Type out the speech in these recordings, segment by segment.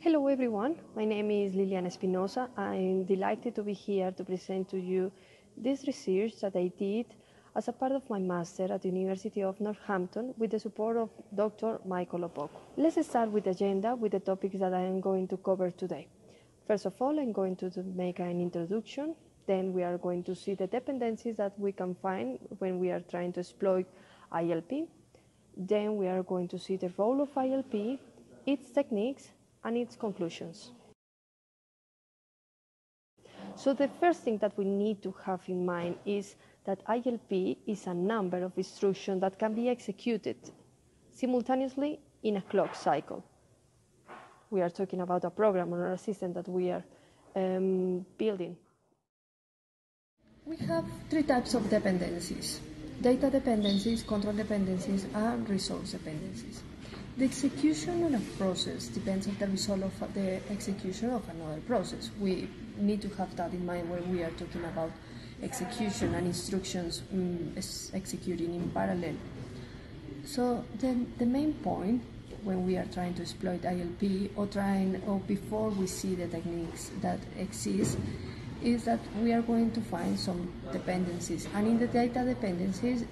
Hello everyone, my name is Liliana Espinosa. I'm delighted to be here to present to you this research that I did as a part of my master at the University of Northampton with the support of Dr. Michael Opoku. Let's start with the agenda with the topics that I am going to cover today. First of all, I'm going to make an introduction. Then we are going to see the dependencies that we can find when we are trying to exploit ILP. Then we are going to see the role of ILP, its techniques, and its conclusions. So the first thing that we need to have in mind is that ILP is a number of instructions that can be executed simultaneously in a clock cycle we are talking about a program or a system that we are um, building. We have three types of dependencies data dependencies, control dependencies, and resource dependencies. The execution of a process depends on the result of the execution of another process. We need to have that in mind when we are talking about execution and instructions um, executing in parallel. So then the main point when we are trying to exploit ILP or trying or before we see the techniques that exist is that we are going to find some dependencies and in the data dependencies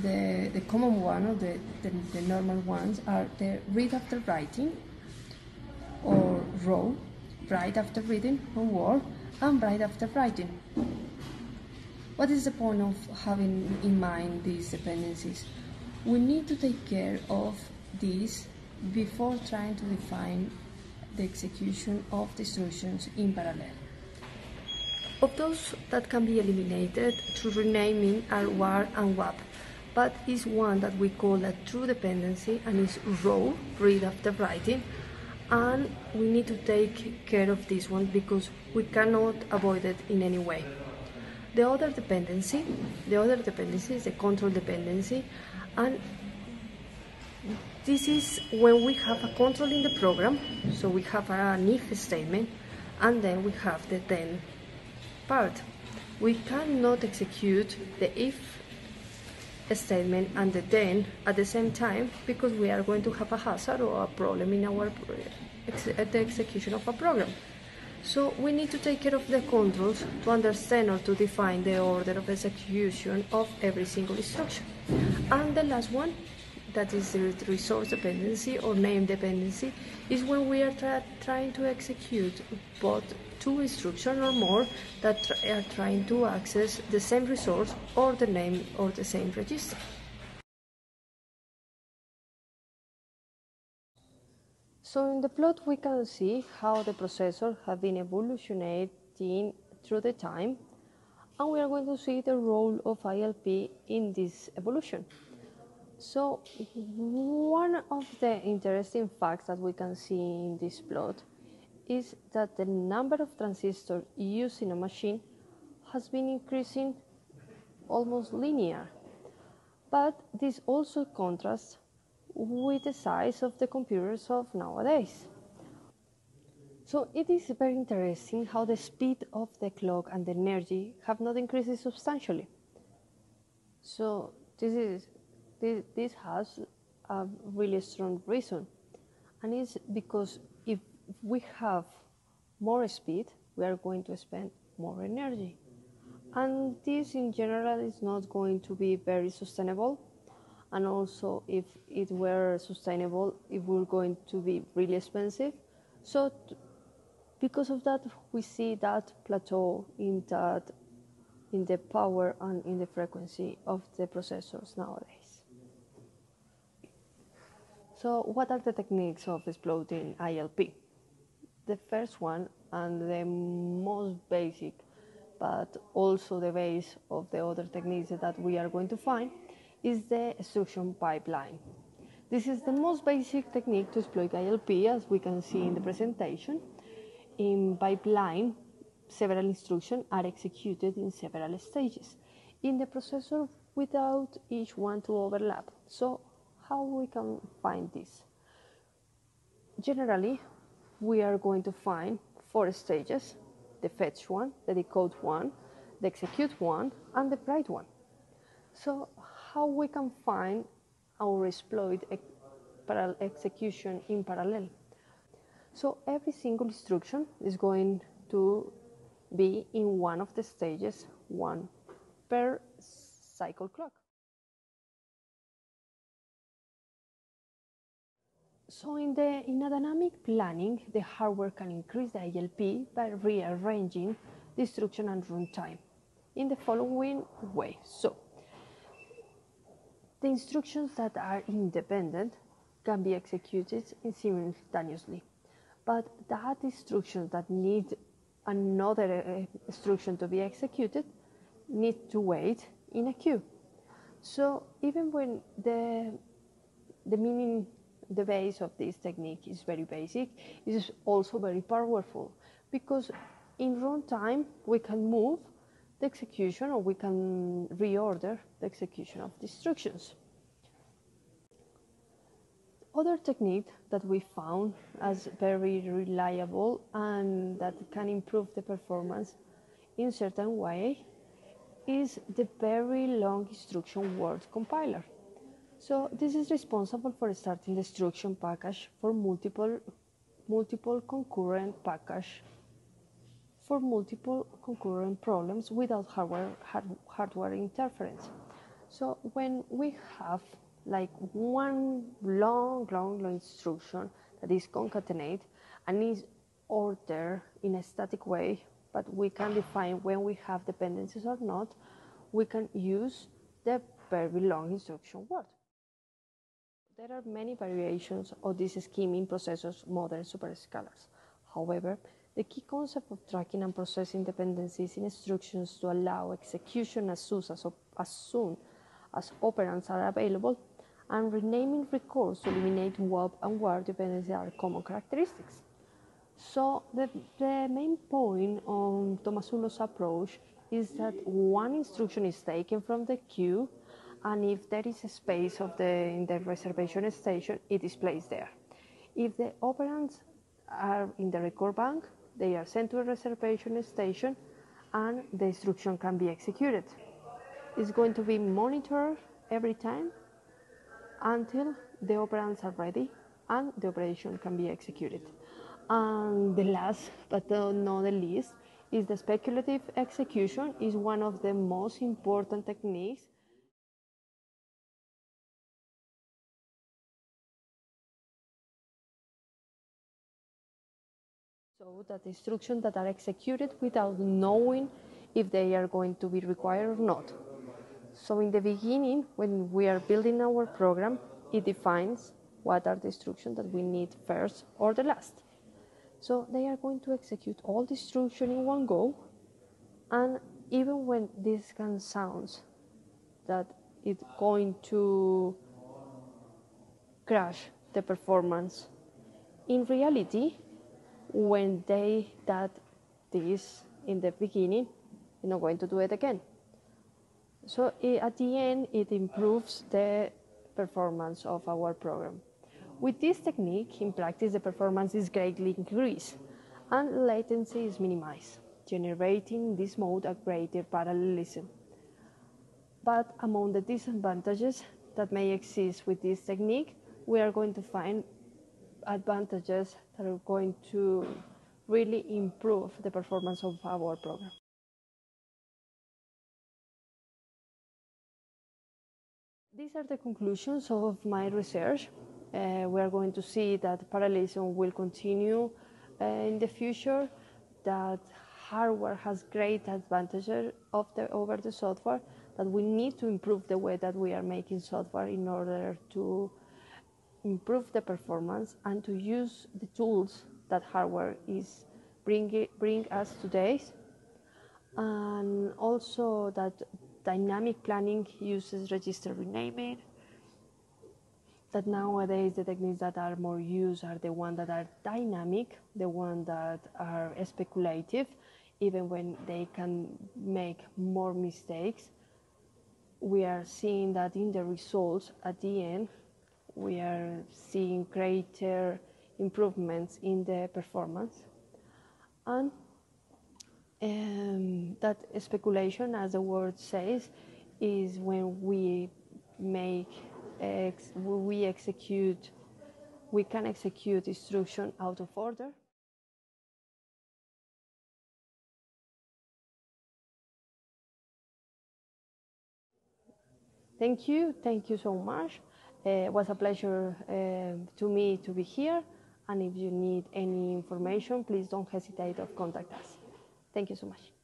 the, the common one or the, the, the normal ones are the read after writing or RAW write after reading or word and write after writing what is the point of having in mind these dependencies we need to take care of these before trying to define the execution of the instructions in parallel. Of those that can be eliminated through renaming are war and WAW, but is one that we call a true dependency and is RAW, read after writing, and we need to take care of this one because we cannot avoid it in any way. The other dependency, the other dependency is the control dependency, and this is when we have a control in the program, so we have an if statement, and then we have the then part. We cannot execute the if statement and the then at the same time because we are going to have a hazard or a problem in our at the execution of a program. So we need to take care of the controls to understand or to define the order of execution of every single instruction. And the last one that is the resource dependency or name dependency, is when we are trying to execute both two instructions or more that are trying to access the same resource or the name or the same register. So in the plot we can see how the processor have been evolutionating through the time and we are going to see the role of ILP in this evolution. So one of the interesting facts that we can see in this plot is that the number of transistors used in a machine has been increasing almost linear. But this also contrasts with the size of the computers of nowadays. So it is very interesting how the speed of the clock and the energy have not increased substantially. So this is this, this has a really strong reason, and it's because we have more speed, we are going to spend more energy. And this in general is not going to be very sustainable. And also, if it were sustainable, it were going to be really expensive. So, because of that, we see that plateau in that in the power and in the frequency of the processors nowadays. So, what are the techniques of exploiting ILP? The first one, and the most basic, but also the base of the other techniques that we are going to find, is the instruction pipeline. This is the most basic technique to exploit ILP, as we can see in the presentation. In pipeline, several instructions are executed in several stages in the processor without each one to overlap. So how we can find this? Generally, we are going to find four stages, the fetch one, the decode one, the execute one, and the write one. So how we can find or exploit execution in parallel? So every single instruction is going to be in one of the stages, one per cycle clock. So in, the, in a dynamic planning, the hardware can increase the ILP by rearranging the instruction and runtime in the following way. So the instructions that are independent can be executed simultaneously, but that instructions that need another uh, instruction to be executed need to wait in a queue. So even when the the meaning the base of this technique is very basic, it is also very powerful because in runtime we can move the execution or we can reorder the execution of instructions. Other technique that we found as very reliable and that can improve the performance in certain way is the very long instruction word compiler. So this is responsible for starting the instruction package for multiple multiple concurrent package for multiple concurrent problems without hardware, hard, hardware interference. So when we have like one long, long, long instruction that is concatenate and is ordered in a static way, but we can define when we have dependencies or not, we can use the very long instruction word. There are many variations of this scheme in processors, modern superscalars. However, the key concept of tracking and processing dependencies in instructions to allow execution as soon as, as, soon as operands are available and renaming records to eliminate WAW and WAR dependencies are common characteristics. So the, the main point on Tomasulo's approach is that one instruction is taken from the queue and if there is a space of the, in the reservation station, it is placed there. If the operands are in the record bank, they are sent to a reservation station and the instruction can be executed. It's going to be monitored every time until the operands are ready and the operation can be executed. And the last but not the least is the speculative execution is one of the most important techniques that instructions that are executed without knowing if they are going to be required or not. So in the beginning, when we are building our program, it defines what are the instructions that we need first or the last. So they are going to execute all the instruction in one go, and even when this can sound that it's going to crash the performance, in reality, when they did this in the beginning, you're not going to do it again. So it, at the end, it improves the performance of our program. With this technique, in practice, the performance is greatly increased and latency is minimized, generating this mode a greater parallelism. But among the disadvantages that may exist with this technique, we are going to find advantages that are going to really improve the performance of our program. These are the conclusions of my research. Uh, we are going to see that parallelism will continue uh, in the future, that hardware has great advantages of the, over the software, that we need to improve the way that we are making software in order to improve the performance and to use the tools that hardware is bring, bring us today. And also that dynamic planning uses register renaming. That nowadays the techniques that are more used are the ones that are dynamic, the ones that are speculative, even when they can make more mistakes. We are seeing that in the results at the end, we are seeing greater improvements in the performance. And um, that speculation, as the word says, is when we make ex- we execute we can execute instruction out of order. Thank you, thank you so much. Uh, it was a pleasure uh, to me to be here. And if you need any information, please don't hesitate to contact us. Thank you so much.